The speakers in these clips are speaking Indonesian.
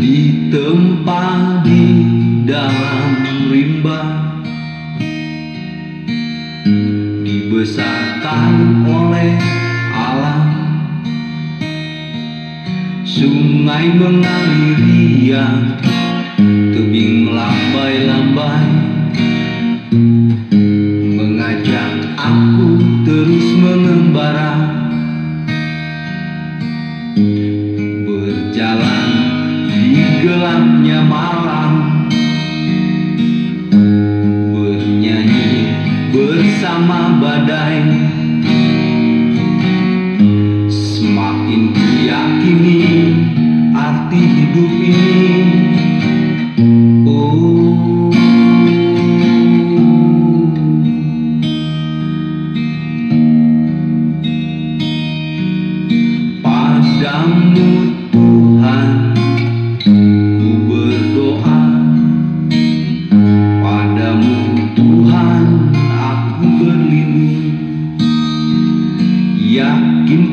Ditempa di dalam rimba. Dibesarkan oleh alam. Sungai mengalir riang. Tebing melambai-lambai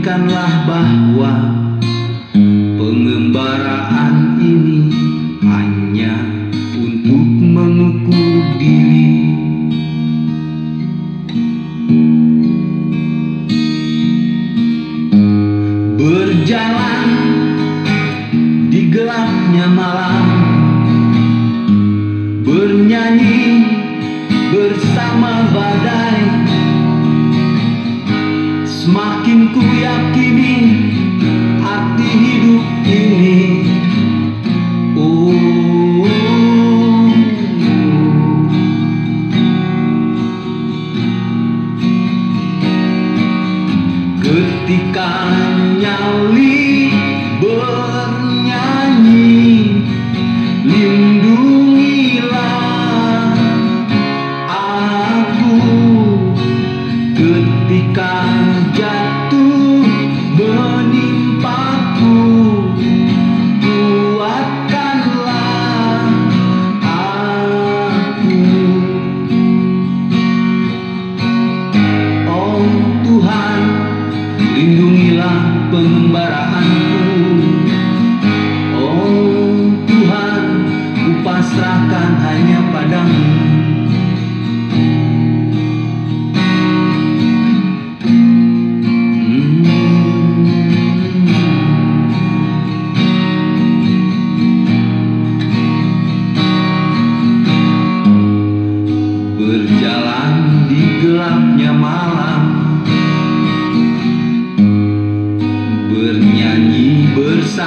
Yakinkanlah bahwa Pengembaraan ini hanya untuk mengukur diri. Berjalan di gelapnya malam Bernyanyi bersama badai Semakin ku yakini Ketika nyali bernyanyi Lindungilah aku Ketika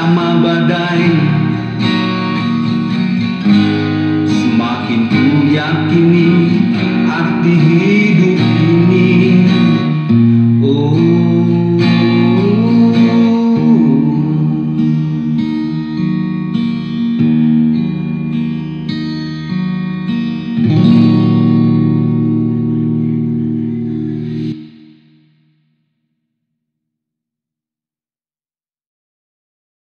bersama badai. Semakin ku yakini